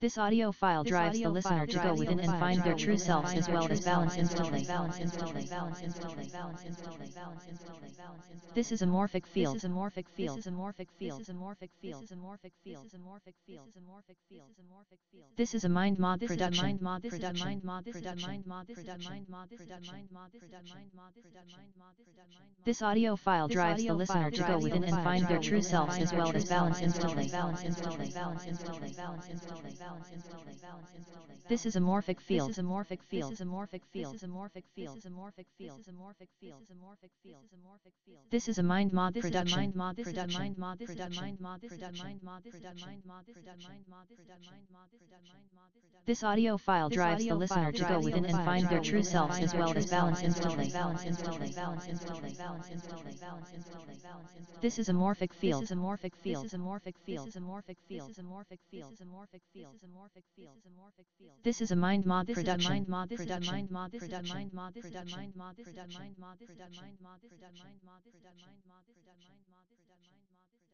This audio file drives audio the listener to go within and find their true selves as well as balance instantly. This is a morphic field. This is a morphic field. This is a morphic field. This is a morphic field. This is a morphic field. This is a morphic field. This is a morphic field. This is a mind mod production. Mind mod production. Mind mod production. Mind mod production. Mind mod production. This audio file drives the listener to go within and find their true selves as well as balance instantly. Balance instantly. Balance instantly. Balance instantly. This is a morphic field. This is a morphic field. This is a morphic field. This is a morphic field. This is a morphic field. This is a morphic field. This is a morphic field. This is a mind mod production. This is a mind mod production. This is a mind mod production. This audio file drives the listener to go within and find their true selves as well as balance instantly. This is a morphic field. This is a morphic field. This is a morphic field. This is a morphic field. This is a morphic field. This is a morphic field. This is a morphic field. This is a mind mod This is a production. mind mod. This is a production. mind mod. This is a production. mind mod. This is a production. mind mod. This is a mind mod. This is a mind mod. This is a mind mod. This is a mind mod. This is a mind mod. This is a mind mod. This is a mind mod.